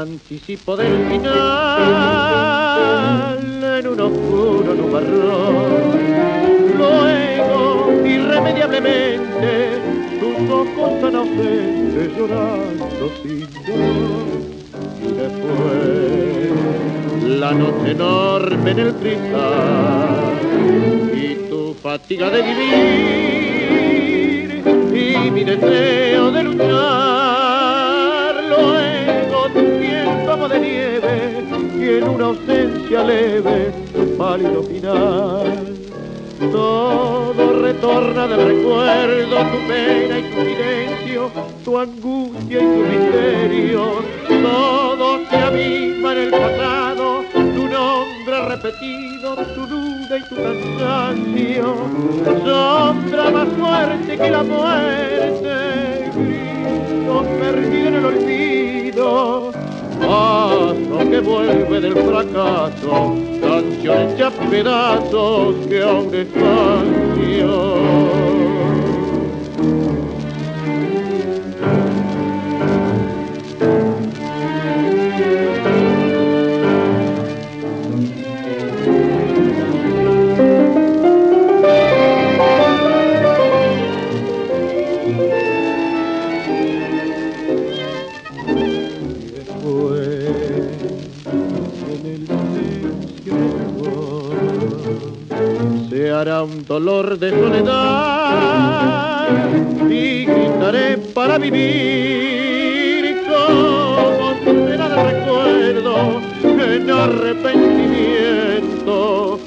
anticipo del final en un oscuro nubarrón. Luego, irremediablemente, tus ojos tan ausentes llorando sin dolor. Y después, la noche enorme en el cristal y tu fatiga de vivir y mi deseo de luchar. Ausencia leve, pálido final. Todo retorna del recuerdo, tu pena y tu silencio, tu angustia y tu misterio. Todo se abisma en el pasado, tu nombre repetido, tu duda y tu cansancio. Sombra más fuerte que la muerte, grito perdido en el olvido. Del fracaso, canción hecha pedazos que aún canción. Hará un dolor de soledad y gritaré para vivir como será de recuerdo en arrepentimiento.